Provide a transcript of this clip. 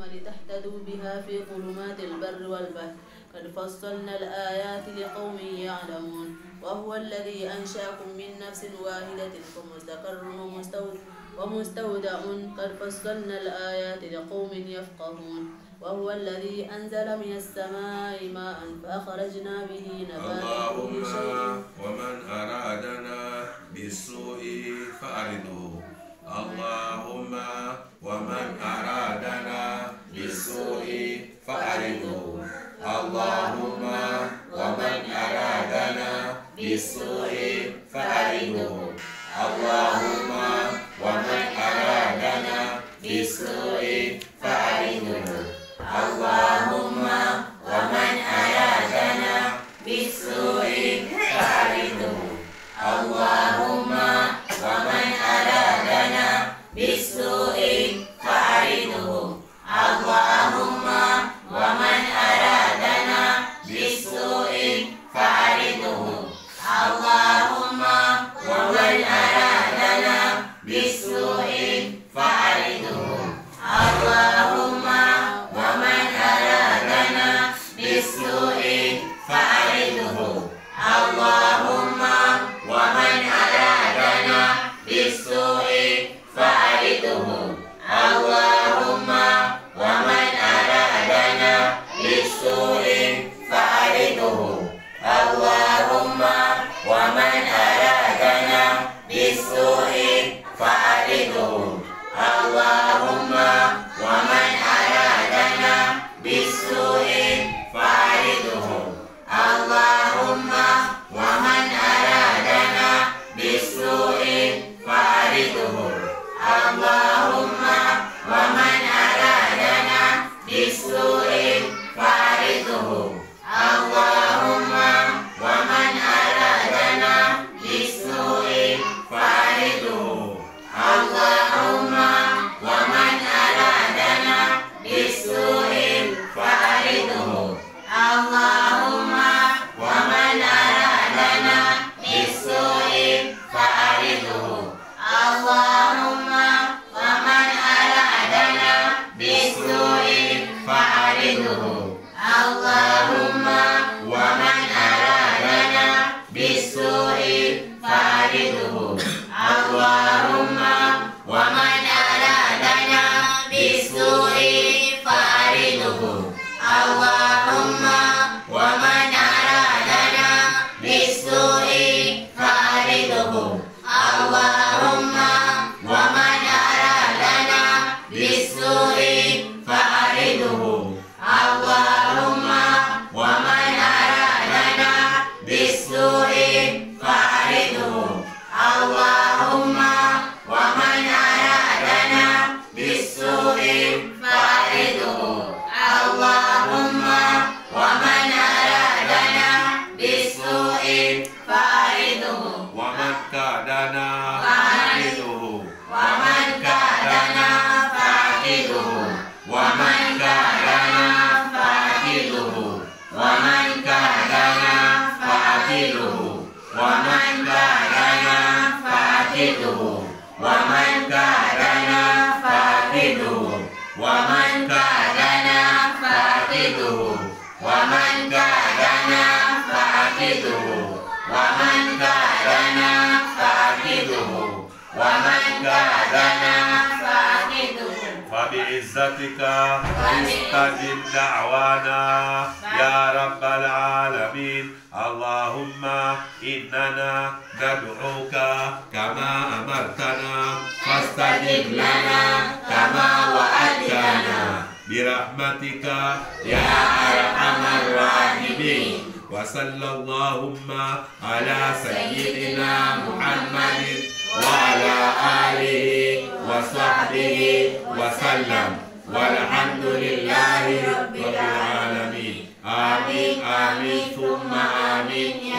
ولتهتدوا بها في ظلمات البر والبحر. قد فصلنا الآيات لقوم يعلمون. وهو الذي أنشأكم من نفس واحدة فمستقر ومستودع ومستودع. قد فصلنا الآيات لقوم يفقهون. وهو الذي أنزل من السماء ماء فأخرجنا به نبات كل اللهم شيء ومن أرادنا بالسوء فأرده اللهم ومن اللهم ومن أرادنا بالسوء فأرده. اللهم ومن أرادنا بالسوء فأرده. اللهم ومن أرادنا بالسوء فأرده. اللهم ومن أرادنا بالسوء بالسوء فعلته الله فأرده اللهم ومن أرادنا بالسوء فأرده اللهم ومن أرادنا بالسوء فأرده اللهم ومن أرادنا بالسوء فأرده اللهم ومن أرادنا بالسوء Allahumma wa man aradana bisu'in fa'iduhu Allahumma wa man aradana bisu'in fa'iduhu wa man kadana fa'iduhu wa man kadana fa'iduhu wa man kadana fa'iduhu wa man kadana fa'iduhu wa man فأعيده ومن كادنا فأعيده ومن كادنا فأعيده ومن كادنا فأعيده ومن كادنا فأعيده ومن كادنا فأعيده. فبعزتك. استجب دعوانا يا رب العالمين. اللهم إننا ندعوك كما أمرتنا فاستجب لنا كما وعدتنا برحمتك يا أرحم الراحمين وصلى اللهم على سيدنا محمد وعلى آله وصحبه وسلم والحمد لله رب العالمين آمين آمين ثم آمين Amin.